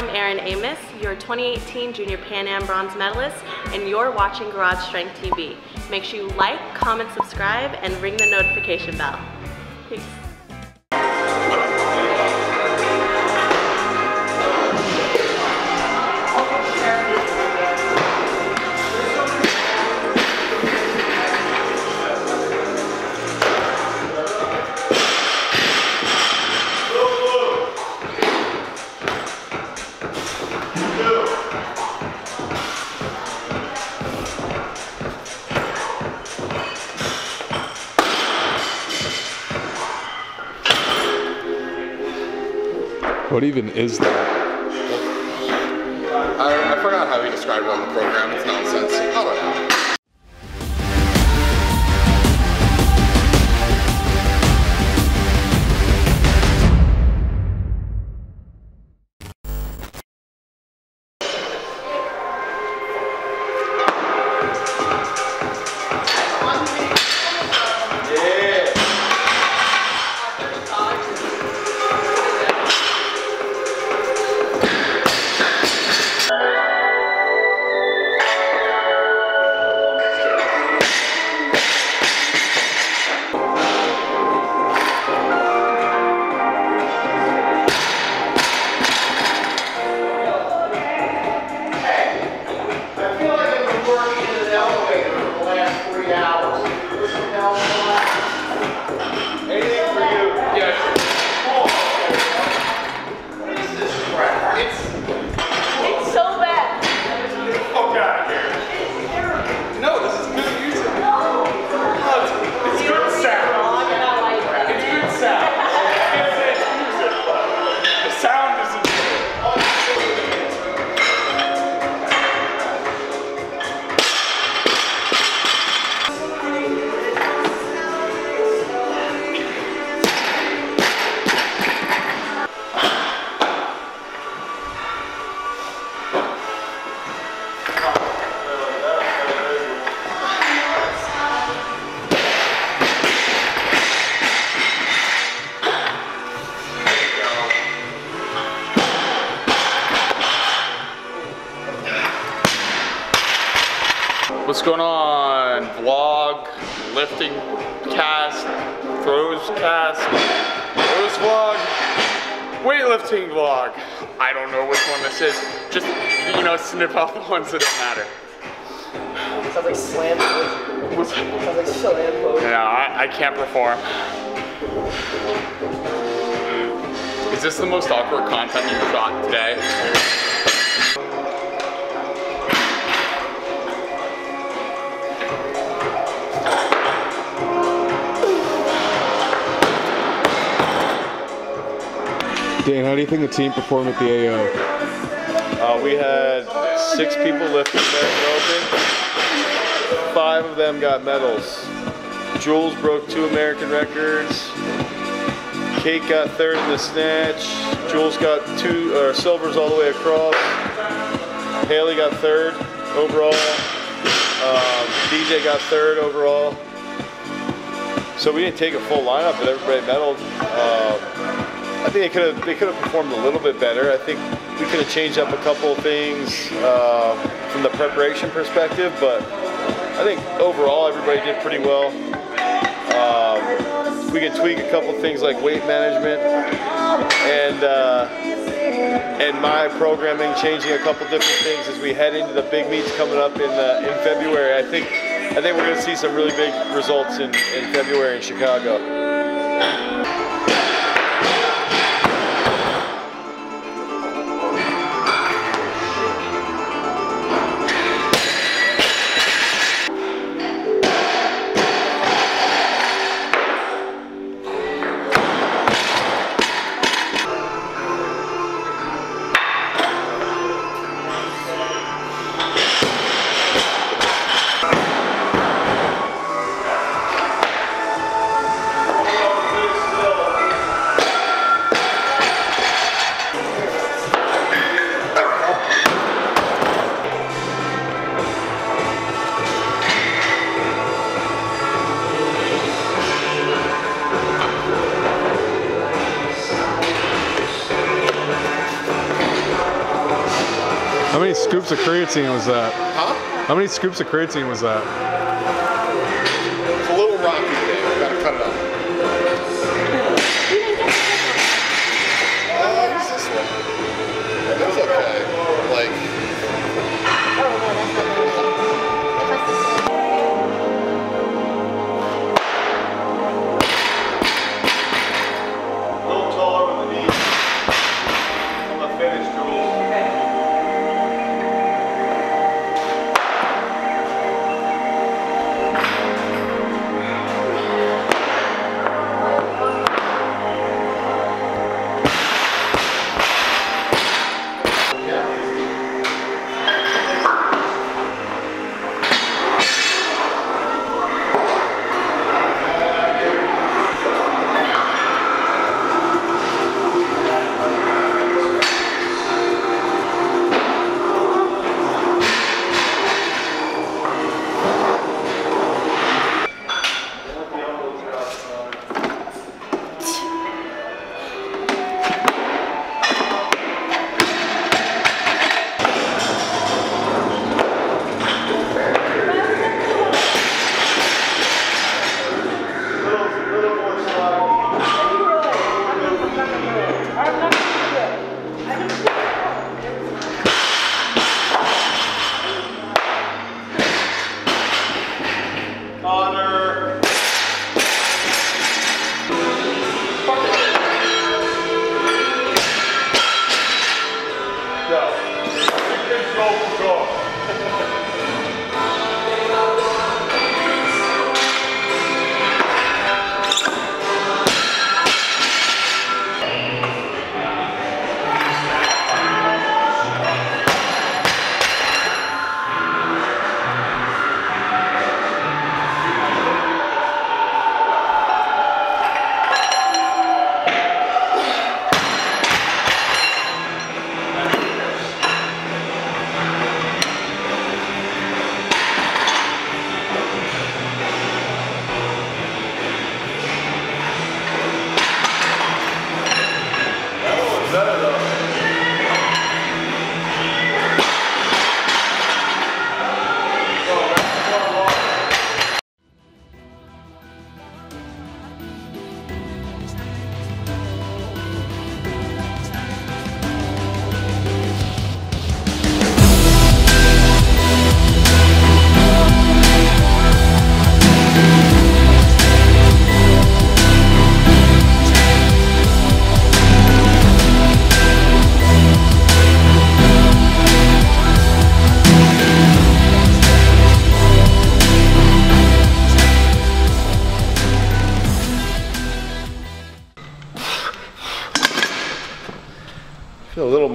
I'm Erin Amos, your 2018 Junior Pan Am Bronze Medalist, and you're watching Garage Strength TV. Make sure you like, comment, subscribe, and ring the notification bell. Peace. What even is that? I, I forgot how he described it on the program. It's nonsense. I know? Going on? Vlog, lifting cast, throws cast, throws vlog, weightlifting vlog. I don't know which one this is. Just, you know, snip out the ones that don't matter. Sounds like slam poetry. Sounds like slam poetry. No, I, I can't perform. Is this the most awkward content you've shot today? Dan, how do you think the team performed at the AO? Uh, we had six people lifting American. Five of them got medals. Jules broke two American records. Kate got third in the snatch. Jules got two uh, silvers all the way across. Haley got third overall. Um, DJ got third overall. So we didn't take a full lineup, but everybody medaled. Um, I think they could have they could have performed a little bit better. I think we could have changed up a couple of things uh, from the preparation perspective, but I think overall everybody did pretty well. Um, we could tweak a couple of things like weight management and uh, and my programming, changing a couple different things as we head into the big meets coming up in uh, in February. I think I think we're going to see some really big results in, in February in Chicago. How many scoops of creatine was that? Huh? How many scoops of creatine was that?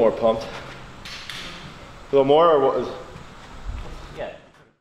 More pumped. A little more, or what was?